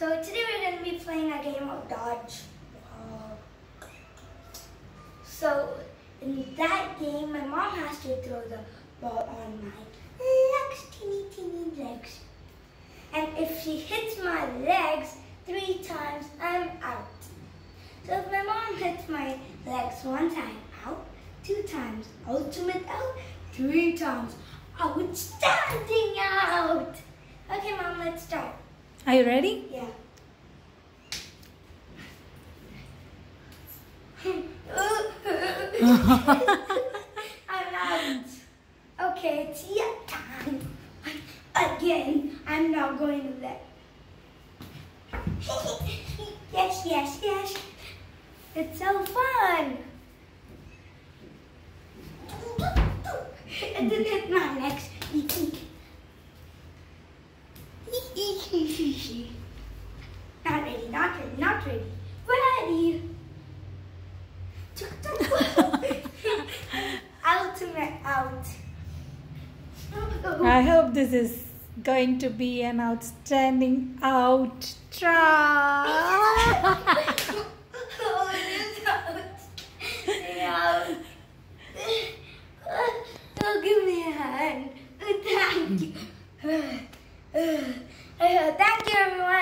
So today we're going to be playing a game of dodge. So in that game, my mom has to throw the ball on my legs, teeny teeny legs. And if she hits my legs three times, I'm out. So if my mom hits my legs one time, out. Two times, ultimate out. Three times, outstanding out. Okay, mom, let's start. Are you ready? Yeah. I'm out. Okay, it's yet time. Again, I'm not going to let. yes, yes, yes. It's so fun. and then hit my not ready, not ready, not ready. Ready. Ultimate out. I hope this is going to be an outstanding out try. oh, it is out. Yeah. Oh, give me a hand. Thank you. Thank you, everyone.